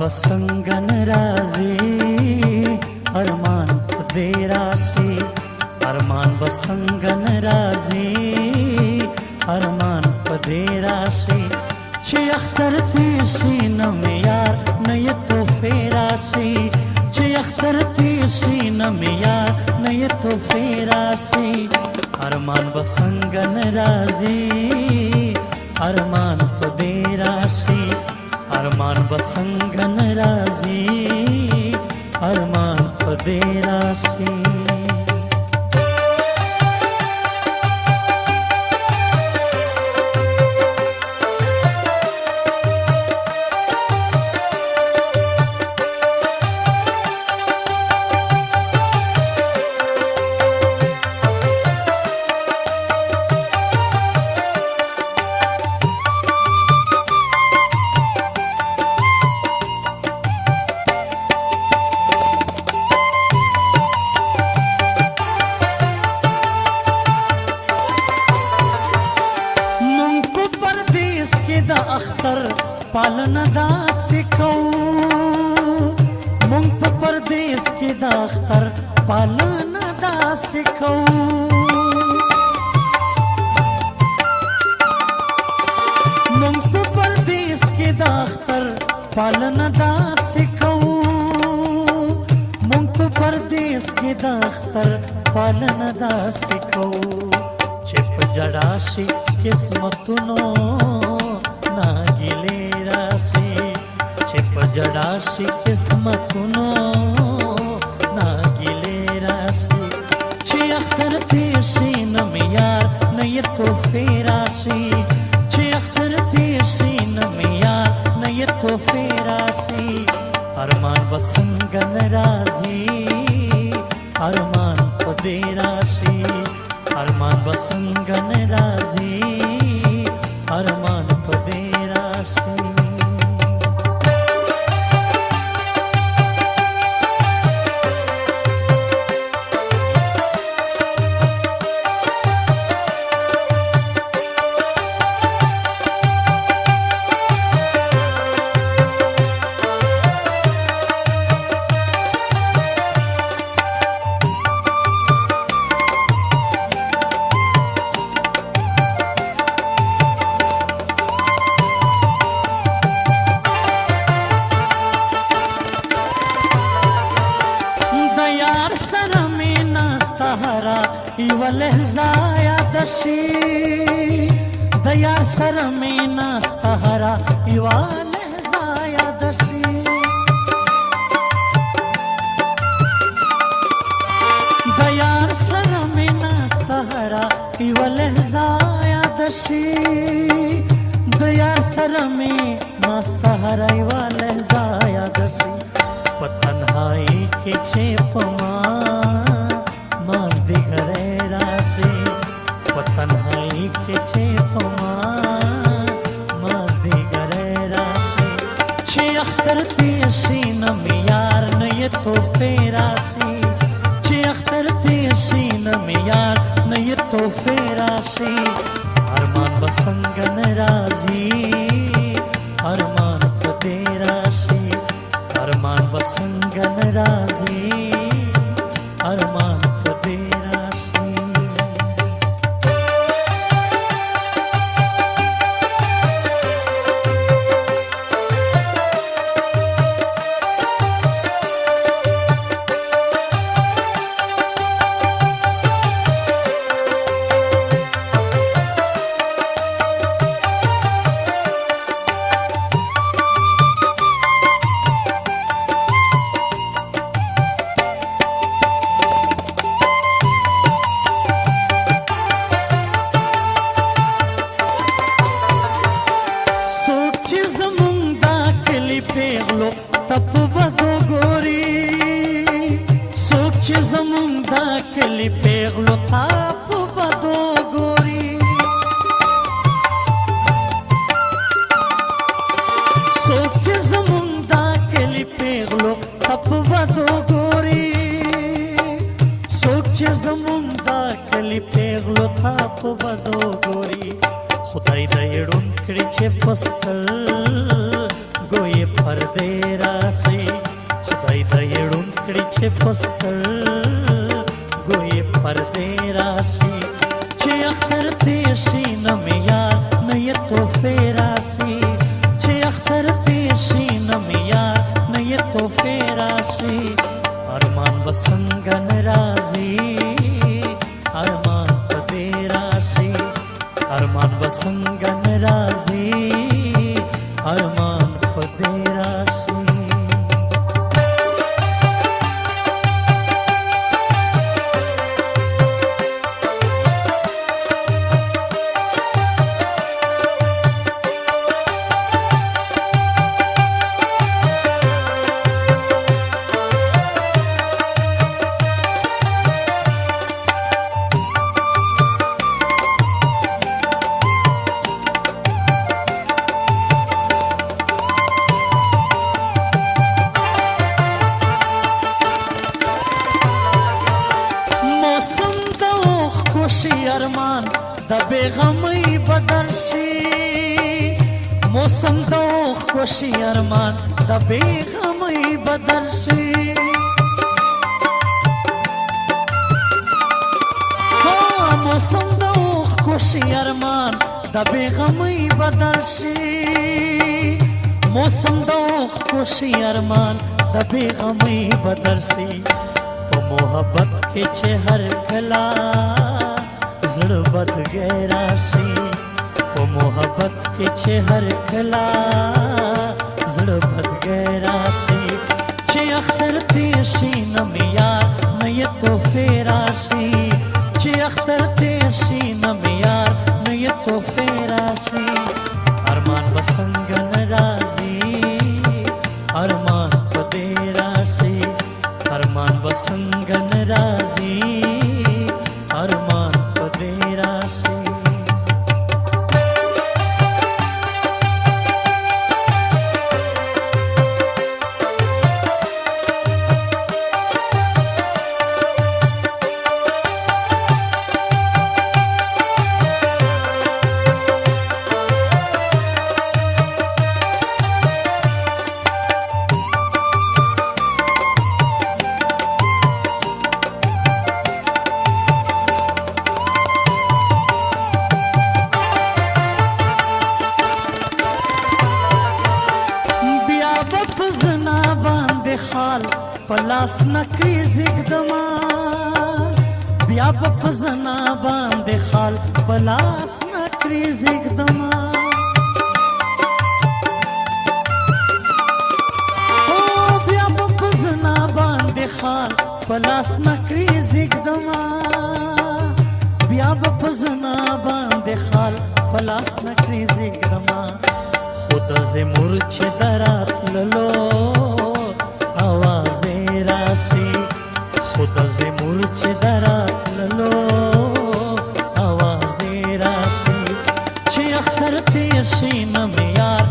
بسنگن رازی ارمان دې راشي ارمان بسنگن رازی ارمان پدې راشي چې اختر پیشي نم یار نه یې توفه راشي چې اختر پیشي نم یار نه یې توفه راشي ارمان بسنگن رازی ارمان پدې راشي अरमान बसंग गनराजी अरमान पदे राशी دا اختر پالنه داسې کوو موږ په پردیس کې دا اختر پالنه داسې کوو موږ په پردیس کې دا اختر پالنه داسې کوو چې په جړا شي قسمتونو ناګیلې راشي چې په جړا شي قسمتونو سینم یار نیر تو فیراسی چه اختر تیر سینم یار نیر تو فیراسی ارمان بسنگن رازی ارمان خودی راشی ارمان بسنگن رازی ارمان رشي د یار سره مې ناسته هرا یوال شي د یار سره می مست هرای واله زایا دشي په تنهایی کې چې پمان وطن هاي کچه خما مازدی گره راسی چه اختر تیسی نم یار نی تو فیراسی چه اختر تیسی نم یار نی تو فیراسی ارمان بسنگن رازی ارمان پتی راشی ارمان بسنگن رازی ارمان tapu va dogori Sokche zamun da kali peglo tapu va dogori Sokche zamun da kali peglo tapu va dogori Sokche zamun da kali peglo tapu va dogori Khudai da yedun kriche pastal goye par پستر گوی پرده راسی چه اختر تیشی نمیار نی توفه راسی چه اختر تیشی نمیار نی توفه راسی ارمان بسنگن رازی ارمان پده راسی ارمان بسنگن رازی ارمان پده راسی ارمان د بیغمۍ بدل شي موسم د اوخ کوشي ارمان د بیغمۍ بدل شي موسم د اوخ کوشي ارمان د بیغمۍ بدل شي موسم د اوخ کوشي ارمان د بیغمۍ بدل شي په محبت کې چې هر کلا शरबत गैरासी तो मोहब्बत के हर कला जड़बत गैरासी छे अख्तर तेसी नमिया नहीं तो फेरासी छे अख्तर तेसी नमिया नहीं तो फेरासी अरमान बसंगन राजी अरमान पदेरासी अरमान बसंगन राजी خال پلاس نکری زګدما بیا په زنا باندې خال پلاس نکری زګدما او بیا په زنا باندې خال پلاس نکری زګدما بیا په زنا باندې خال پلاس نکری زګدما خود زمور چې درات للو راسي خدا زمور چې دراتللو اواز راسي چې اختر تیر شي نم یار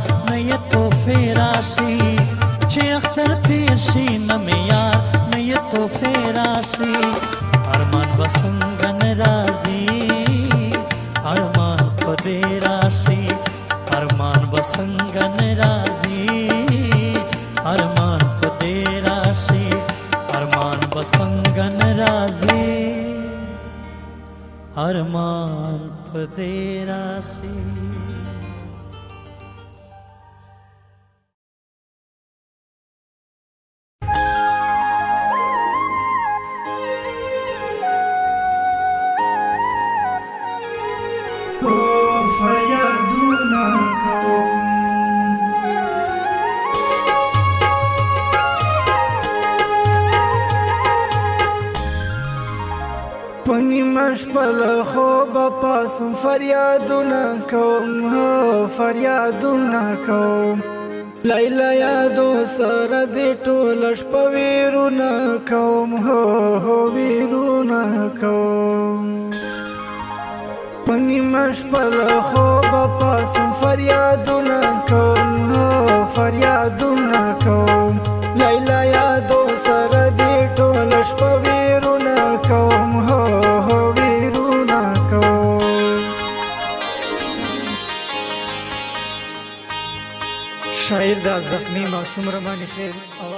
अरमां तेरा से خپل خوب پاس فریادونه کوم هو فریادونه کوم لیلا یادو سره دې ټول شپه ویرونه کوم هو هو ویرونه کوم پنځم شپه خوب پاس فریادونه کوم Kasım Romanif'in